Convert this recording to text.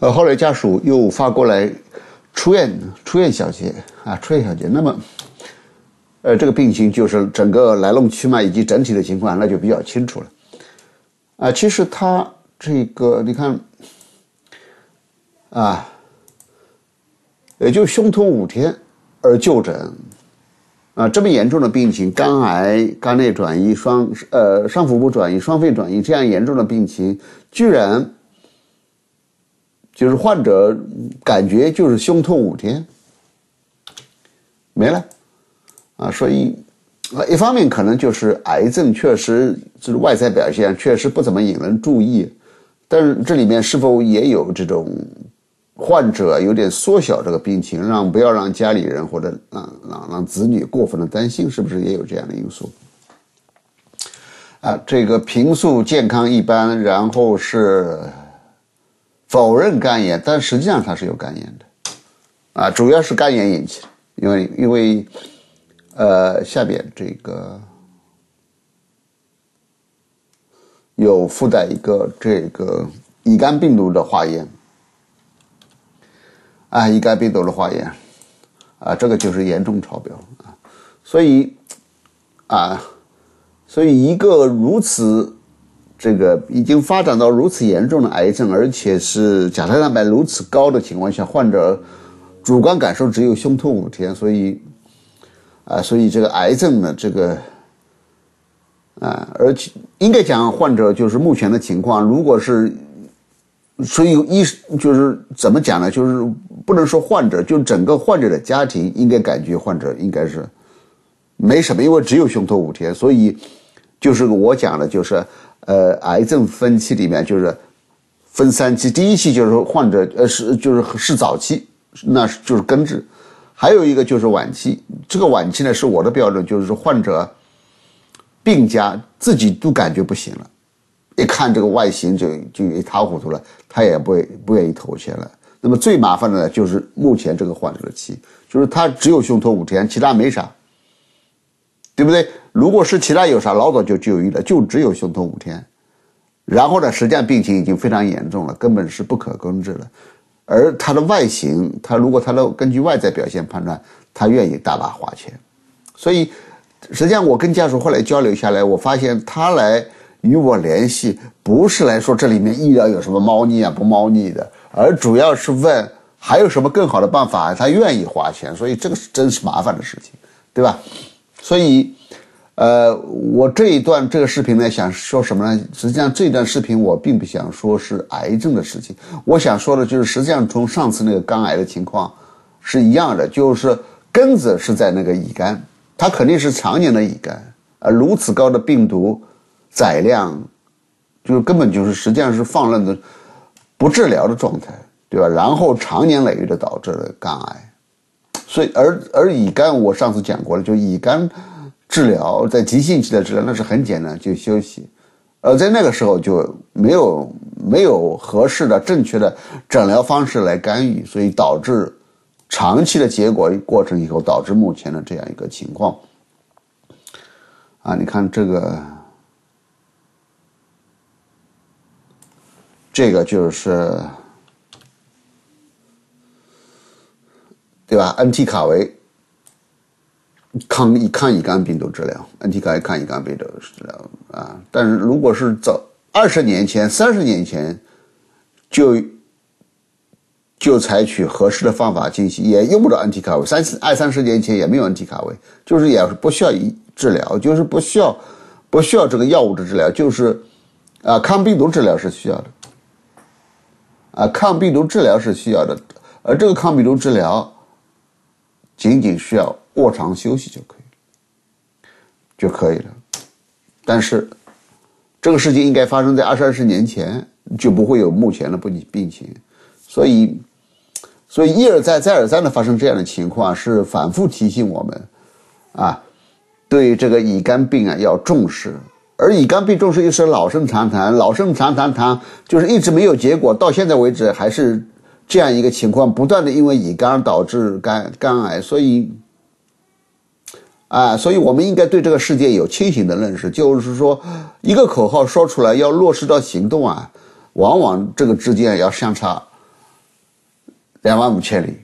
呃，后来家属又发过来，出院，出院小姐啊，出院小姐，那么，呃，这个病情就是整个来龙去脉以及整体的情况，那就比较清楚了。啊，其实他这个你看，啊，也就胸痛五天而就诊，啊，这么严重的病情，肝癌、肝内转移、双呃上腹部转移、双肺转移这样严重的病情，居然。就是患者感觉就是胸痛五天没了啊，所以啊，一方面可能就是癌症确实就是外在表现确实不怎么引人注意，但是这里面是否也有这种患者有点缩小这个病情，让不要让家里人或者让让让子女过分的担心，是不是也有这样的因素？啊，这个平素健康一般，然后是。否认肝炎，但实际上它是有肝炎的，啊，主要是肝炎引起的，因为因为，呃，下边这个有附带一个这个乙肝病毒的化验，啊，乙肝病毒的化验，啊，这个就是严重超标。啊，所以，啊，所以一个如此。这个已经发展到如此严重的癌症，而且是甲胎蛋白如此高的情况下，患者主观感受只有胸痛五天，所以啊，所以这个癌症呢，这个啊，而且应该讲患者就是目前的情况，如果是所以医就是怎么讲呢？就是不能说患者，就整个患者的家庭应该感觉患者应该是没什么，因为只有胸痛五天，所以就是我讲的，就是。呃，癌症分期里面就是分三期，第一期就是患者呃是就是是早期，那是就是根治，还有一个就是晚期。这个晚期呢是我的标准，就是说患者病家自己都感觉不行了，一看这个外形就就一塌糊涂了，他也不不愿意投钱了。那么最麻烦的呢就是目前这个患者的期，就是他只有胸痛五天，其他没啥。对不对？如果是其他有啥，老早就就医了，就只有胸痛五天，然后呢，实际上病情已经非常严重了，根本是不可根治了。而他的外形，他如果他的根据外在表现判断，他愿意大把花钱。所以，实际上我跟家属后来交流下来，我发现他来与我联系，不是来说这里面医疗有什么猫腻啊不猫腻的，而主要是问还有什么更好的办法，他愿意花钱。所以这个是真是麻烦的事情，对吧？所以，呃，我这一段这个视频呢，想说什么呢？实际上，这段视频我并不想说是癌症的事情，我想说的就是，实际上从上次那个肝癌的情况是一样的，就是根子是在那个乙肝，它肯定是常年的乙肝，而如此高的病毒载量，就是根本就是实际上是放任的不治疗的状态，对吧？然后长年累月的导致了肝癌。所以，而而乙肝，我上次讲过了，就乙肝治疗在急性期的治疗，那是很简单，就休息。而在那个时候就没有没有合适的、正确的诊疗方式来干预，所以导致长期的结果过程以后，导致目前的这样一个情况。啊，你看这个，这个就是。对吧？NT 卡维抗乙抗乙肝病毒治疗，NT 卡维抗乙肝病毒治疗啊。但是如果是早二十年前、三十年前，就就采取合适的方法进行，也用不着 NT 卡维。三十二三十年前也没有 NT 卡维，就是也不需要治疗，就是不需要不需要这个药物的治疗，就是啊抗病毒治疗是需要的啊抗病毒治疗是需要的，而这个抗病毒治疗。仅仅需要卧床休息就可以，就可以了。但是，这个事情应该发生在二三十年前，就不会有目前的不病情。所以，所以一而再、再而三的发生这样的情况，是反复提醒我们，啊，对这个乙肝病啊要重视。而乙肝病重视又是老生常谈，老生常谈谈就是一直没有结果，到现在为止还是。这样一个情况，不断的因为乙肝导致肝肝癌，所以，啊，所以我们应该对这个世界有清醒的认识，就是说，一个口号说出来要落实到行动啊，往往这个之间要相差，两万五千里。